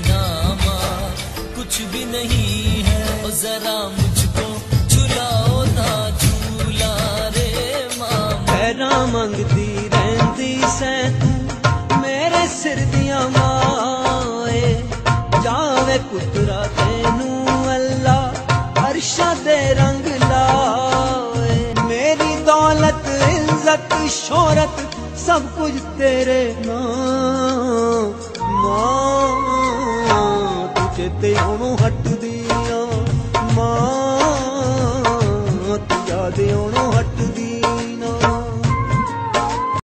बिना माँ कुछ भी नहीं है जरा मुझको झुलाओ ना झूला रे माँ पैरा मंगती रहती सैं तू मेरे सिर दिया माए जावे पुत्रा तेनू अल्लाह अरशा दे रंग लाए मेरी दौलत इज्जत शोहरत सब कुछ तेरे नाम ਤੇ ਉਹਨੂੰ ਹਟਦੀਆਂ। ਮਾਂ ਤੂੰ ਯਾਦ ਉਹਨੂੰ ਹਟਦੀ ਨਾ